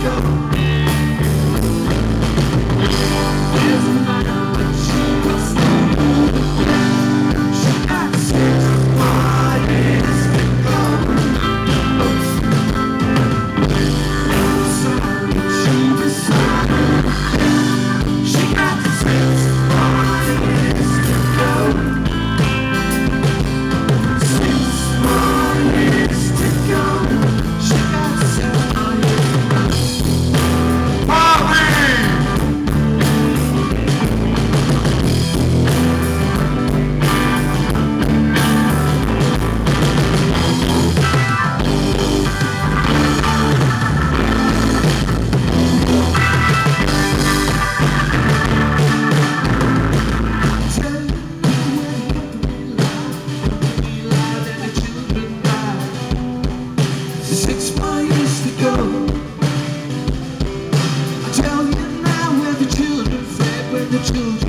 go. two,